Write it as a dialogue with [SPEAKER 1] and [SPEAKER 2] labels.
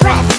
[SPEAKER 1] breath